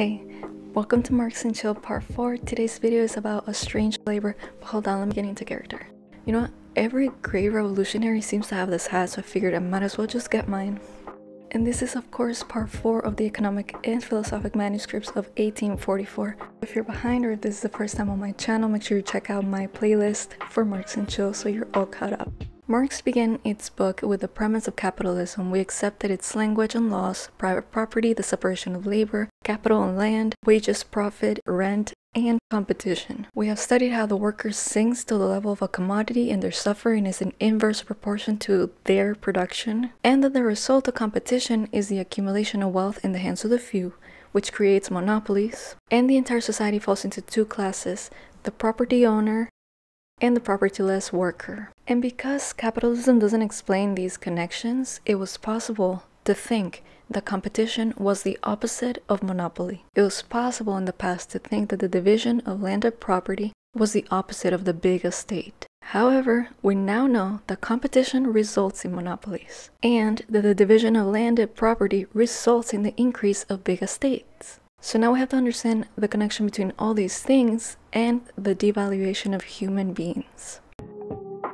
Hey, welcome to Marx and Chill Part 4. Today's video is about estranged labor, but hold on, let me get into character. You know? Every great revolutionary seems to have this hat, so I figured I might as well just get mine. And this is of course part 4 of the economic and philosophic manuscripts of 1844. If you're behind or if this is the first time on my channel, make sure you check out my playlist for Marx and Chill so you're all caught up. Marx began its book with the premise of capitalism. We accepted its language and laws, private property, the separation of labor, capital and land, wages, profit, rent, and competition. We have studied how the worker sinks to the level of a commodity and their suffering is in inverse proportion to their production, and that the result of competition is the accumulation of wealth in the hands of the few, which creates monopolies, and the entire society falls into two classes the property owner and the propertyless worker. And because capitalism doesn't explain these connections, it was possible to think that competition was the opposite of monopoly. It was possible in the past to think that the division of landed property was the opposite of the big estate. However, we now know that competition results in monopolies, and that the division of landed property results in the increase of big estates. So now we have to understand the connection between all these things and the devaluation of human beings.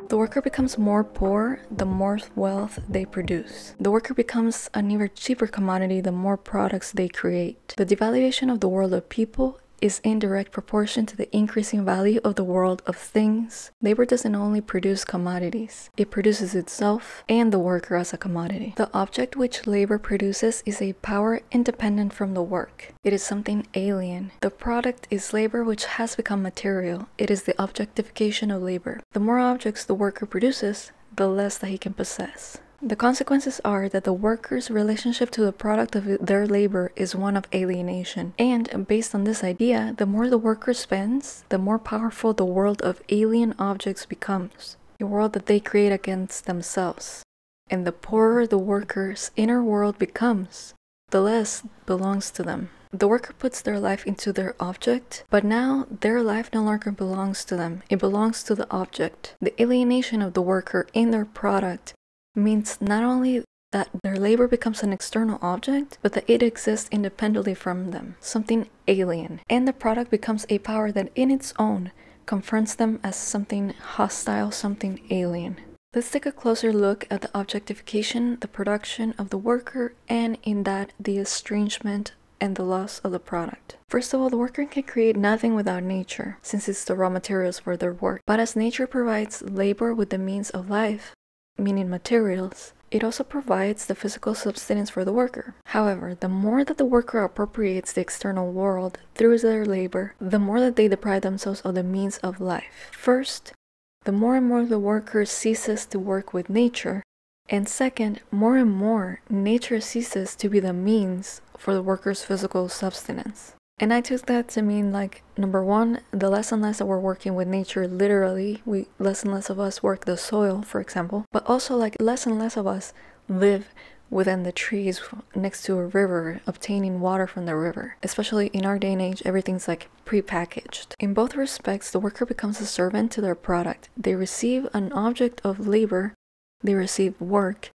The worker becomes more poor the more wealth they produce. The worker becomes an even cheaper commodity the more products they create. The devaluation of the world of people is in direct proportion to the increasing value of the world of things. Labor doesn't only produce commodities, it produces itself and the worker as a commodity. The object which labor produces is a power independent from the work. It is something alien. The product is labor which has become material. It is the objectification of labor. The more objects the worker produces, the less that he can possess. The consequences are that the worker's relationship to the product of their labor is one of alienation. And based on this idea, the more the worker spends, the more powerful the world of alien objects becomes, a world that they create against themselves. And the poorer the worker's inner world becomes, the less belongs to them. The worker puts their life into their object, but now their life no longer belongs to them. It belongs to the object. The alienation of the worker in their product means not only that their labor becomes an external object, but that it exists independently from them, something alien, and the product becomes a power that in its own confronts them as something hostile, something alien. Let's take a closer look at the objectification, the production of the worker, and in that, the estrangement and the loss of the product. First of all, the worker can create nothing without nature, since it's the raw materials for their work. But as nature provides labor with the means of life, meaning materials, it also provides the physical subsistence for the worker. However, the more that the worker appropriates the external world through their labor, the more that they deprive themselves of the means of life. First, the more and more the worker ceases to work with nature, and second, more and more nature ceases to be the means for the worker's physical subsistence. And I took that to mean like number one, the less and less that we're working with nature literally, we less and less of us work the soil, for example, but also like less and less of us live within the trees next to a river, obtaining water from the river. Especially in our day and age, everything's like prepackaged. In both respects, the worker becomes a servant to their product. They receive an object of labor, they receive work,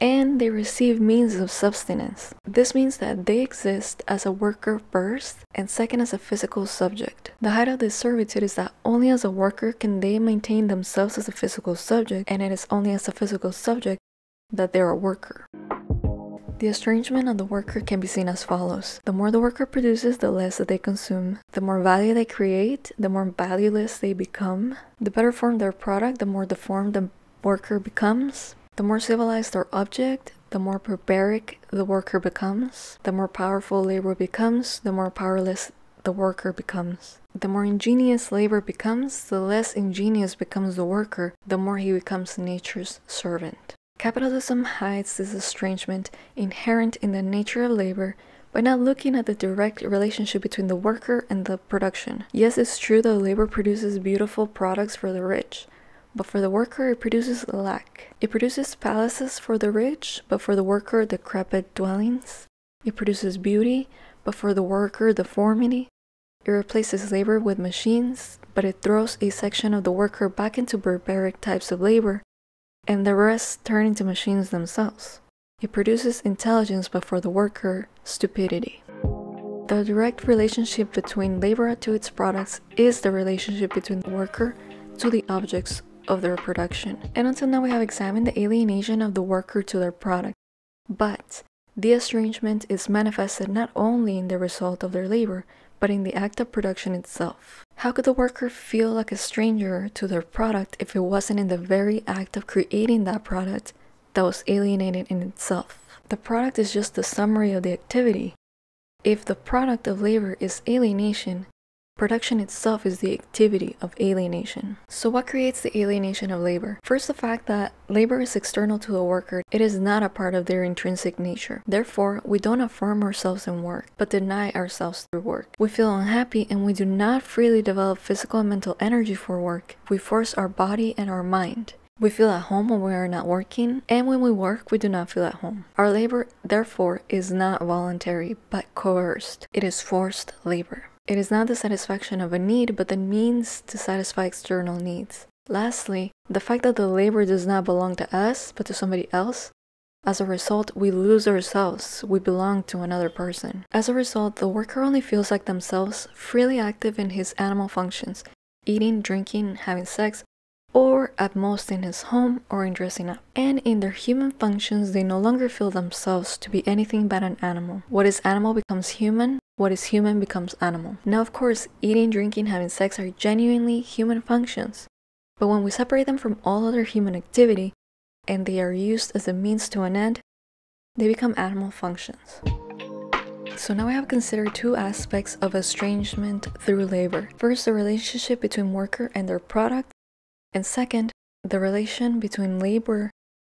and they receive means of subsistence. This means that they exist as a worker first and second as a physical subject. The height of this servitude is that only as a worker can they maintain themselves as a physical subject, and it is only as a physical subject that they're a worker. The estrangement of the worker can be seen as follows. The more the worker produces, the less that they consume. The more value they create, the more valueless they become. The better formed their product, the more deformed the worker becomes. The more civilized their object, the more barbaric the worker becomes. The more powerful labor becomes, the more powerless the worker becomes. The more ingenious labor becomes, the less ingenious becomes the worker, the more he becomes nature's servant. Capitalism hides this estrangement inherent in the nature of labor by not looking at the direct relationship between the worker and the production. Yes, it's true that labor produces beautiful products for the rich, but for the worker it produces lack. It produces palaces for the rich, but for the worker decrepit dwellings. It produces beauty, but for the worker deformity. It replaces labor with machines, but it throws a section of the worker back into barbaric types of labor, and the rest turn into machines themselves. It produces intelligence, but for the worker, stupidity. The direct relationship between labor to its products is the relationship between the worker to the objects of their production. And until now, we have examined the alienation of the worker to their product. But the estrangement is manifested not only in the result of their labor, but in the act of production itself. How could the worker feel like a stranger to their product if it wasn't in the very act of creating that product that was alienated in itself? The product is just the summary of the activity. If the product of labor is alienation, Production itself is the activity of alienation. So, what creates the alienation of labor? First, the fact that labor is external to the worker, it is not a part of their intrinsic nature. Therefore, we don't affirm ourselves in work, but deny ourselves through work. We feel unhappy and we do not freely develop physical and mental energy for work. We force our body and our mind. We feel at home when we are not working, and when we work, we do not feel at home. Our labor, therefore, is not voluntary, but coerced. It is forced labor. It is not the satisfaction of a need, but the means to satisfy external needs. Lastly, the fact that the labor does not belong to us, but to somebody else. As a result, we lose ourselves, we belong to another person. As a result, the worker only feels like themselves, freely active in his animal functions eating, drinking, having sex, or at most in his home or in dressing up. And in their human functions, they no longer feel themselves to be anything but an animal. What is animal becomes human, what is human becomes animal. Now, of course, eating, drinking, having sex are genuinely human functions. But when we separate them from all other human activity and they are used as a means to an end, they become animal functions. So now I have considered two aspects of estrangement through labor. First, the relationship between worker and their product, and second, the relation between labor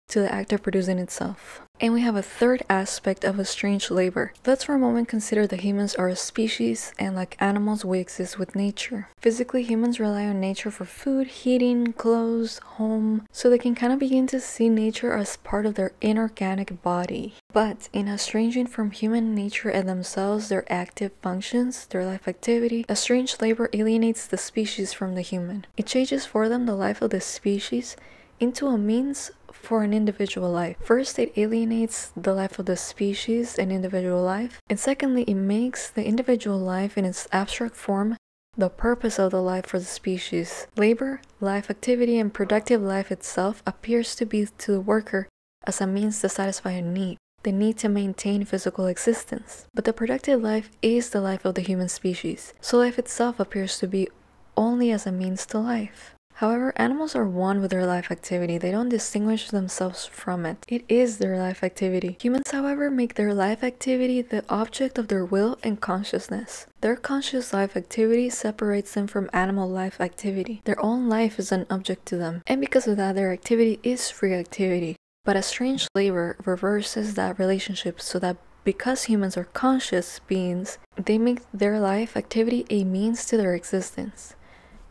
to the act of producing itself. And we have a third aspect of estranged labor. Let's for a moment consider that humans are a species and like animals we exist with nature. Physically, humans rely on nature for food, heating, clothes, home, so they can kind of begin to see nature as part of their inorganic body. But in estranging from human nature and themselves their active functions, their life activity, estranged labor alienates the species from the human. It changes for them the life of the species into a means for an individual life. First, it alienates the life of the species and individual life, and secondly, it makes the individual life in its abstract form the purpose of the life for the species. Labor, life activity, and productive life itself appears to be to the worker as a means to satisfy a need the need to maintain physical existence. But the productive life is the life of the human species, so life itself appears to be only as a means to life. However, animals are one with their life activity. They don't distinguish themselves from it. It is their life activity. Humans, however, make their life activity the object of their will and consciousness. Their conscious life activity separates them from animal life activity. Their own life is an object to them, and because of that, their activity is free activity. But estranged labor reverses that relationship so that because humans are conscious beings, they make their life activity a means to their existence.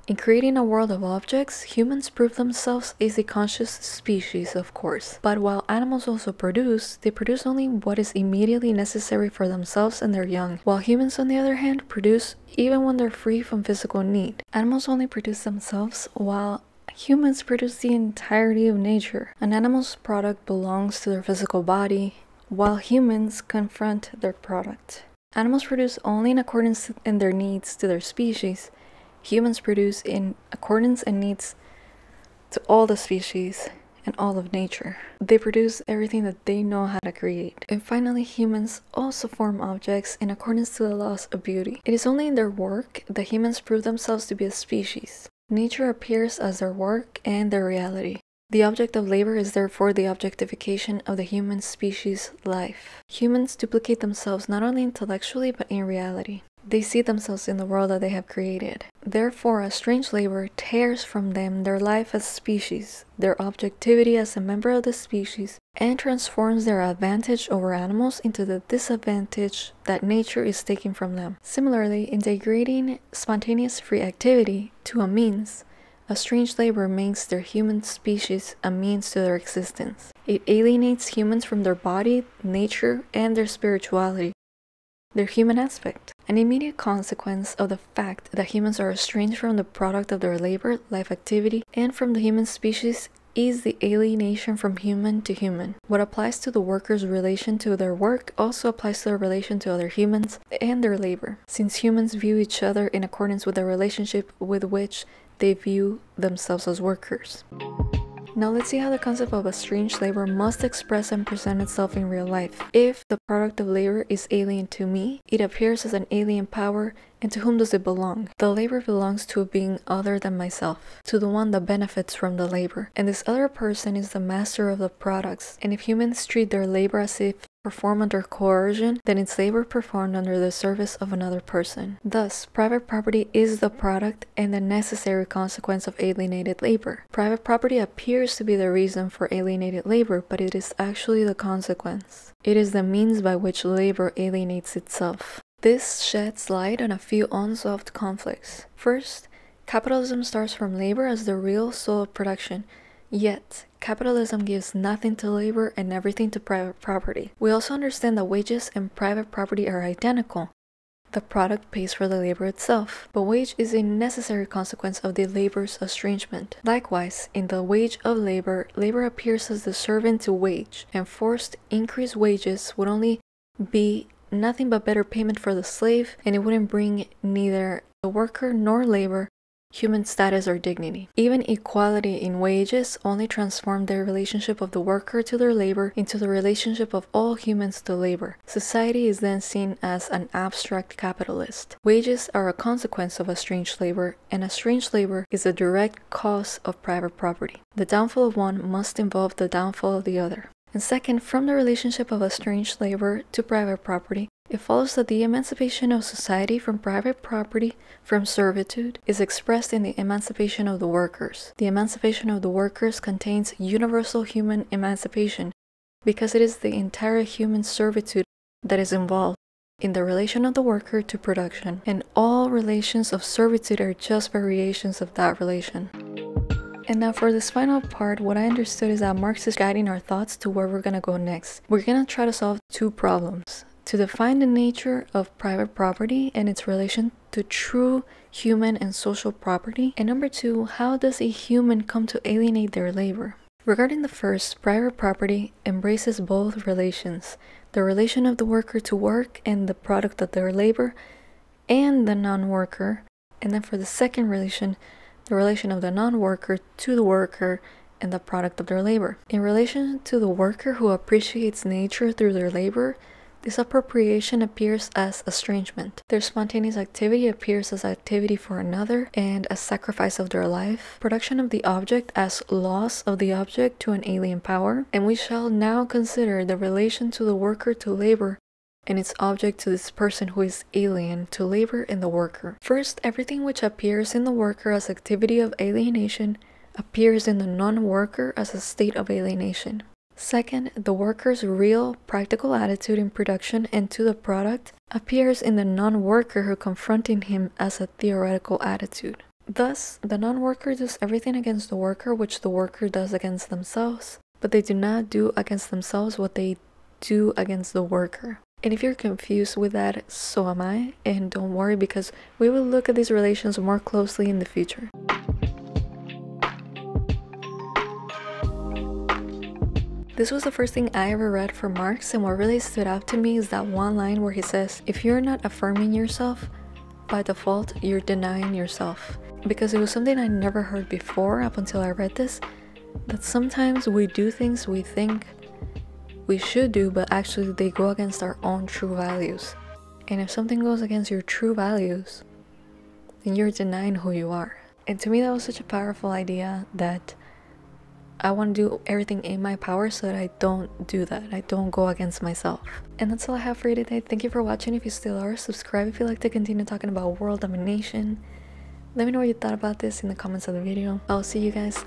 In creating a world of objects, humans prove themselves as a conscious species, of course. But while animals also produce, they produce only what is immediately necessary for themselves and their young, while humans, on the other hand, produce even when they're free from physical need. Animals only produce themselves, while humans produce the entirety of nature. An animal's product belongs to their physical body, while humans confront their product. Animals produce only in accordance in their needs to their species, humans produce in accordance and needs to all the species and all of nature. They produce everything that they know how to create. And finally, humans also form objects in accordance to the laws of beauty. It is only in their work that humans prove themselves to be a species. Nature appears as their work and their reality. The object of labor is therefore the objectification of the human species' life. Humans duplicate themselves not only intellectually but in reality. They see themselves in the world that they have created. Therefore, estranged labor tears from them their life as a species, their objectivity as a member of the species, and transforms their advantage over animals into the disadvantage that nature is taking from them. Similarly, in degrading spontaneous free activity to a means, estranged labor makes their human species a means to their existence. It alienates humans from their body, nature, and their spirituality, their human aspect. An immediate consequence of the fact that humans are estranged from the product of their labor, life activity, and from the human species is the alienation from human to human. What applies to the worker's relation to their work also applies to their relation to other humans and their labor, since humans view each other in accordance with the relationship with which they view themselves as workers. Now let's see how the concept of estranged labor must express and present itself in real life. If the product of labor is alien to me, it appears as an alien power and to whom does it belong? The labor belongs to a being other than myself, to the one that benefits from the labor. And this other person is the master of the products. And if humans treat their labor as if performed under coercion, than it's labor performed under the service of another person. Thus, private property is the product and the necessary consequence of alienated labor. Private property appears to be the reason for alienated labor, but it is actually the consequence. It is the means by which labor alienates itself. This sheds light on a few unsolved conflicts. First, capitalism starts from labor as the real soul of production, yet capitalism gives nothing to labor and everything to private property. We also understand that wages and private property are identical. The product pays for the labor itself, but wage is a necessary consequence of the labor's estrangement. Likewise, in the wage of labor, labor appears as the servant to wage, and forced increased wages would only be nothing but better payment for the slave, and it wouldn't bring neither the worker nor labor human status or dignity. Even equality in wages only transformed the relationship of the worker to their labor into the relationship of all humans to labor. Society is then seen as an abstract capitalist. Wages are a consequence of estranged labor, and estranged labor is a direct cause of private property. The downfall of one must involve the downfall of the other. And second, from the relationship of estranged labor to private property, it follows that the emancipation of society from private property, from servitude, is expressed in the emancipation of the workers. The emancipation of the workers contains universal human emancipation because it is the entire human servitude that is involved in the relation of the worker to production, and all relations of servitude are just variations of that relation. And now for this final part, what I understood is that Marx is guiding our thoughts to where we're gonna go next. We're gonna try to solve two problems. To define the nature of private property and its relation to true human and social property. And number two, how does a human come to alienate their labor? Regarding the first, private property embraces both relations the relation of the worker to work and the product of their labor, and the non worker. And then for the second relation, the relation of the non-worker to the worker and the product of their labor. In relation to the worker who appreciates nature through their labor, this appropriation appears as estrangement. Their spontaneous activity appears as activity for another and as sacrifice of their life. Production of the object as loss of the object to an alien power. And we shall now consider the relation to the worker to labor and its object to this person who is alien to labor and the worker. First, everything which appears in the worker as activity of alienation appears in the non-worker as a state of alienation. Second, the worker's real practical attitude in production and to the product appears in the non-worker who confronting him as a theoretical attitude. Thus, the non-worker does everything against the worker which the worker does against themselves, but they do not do against themselves what they do against the worker. And if you're confused with that, so am I. And don't worry because we will look at these relations more closely in the future. This was the first thing I ever read from Marx, and what really stood out to me is that one line where he says, If you're not affirming yourself, by default, you're denying yourself. Because it was something I never heard before up until I read this, that sometimes we do things we think we should do, but actually they go against our own true values. And if something goes against your true values, then you're denying who you are. And to me, that was such a powerful idea that I want to do everything in my power so that I don't do that. I don't go against myself. And that's all I have for you today. Thank you for watching. If you still are, subscribe if you like to continue talking about world domination. Let me know what you thought about this in the comments of the video. I'll see you guys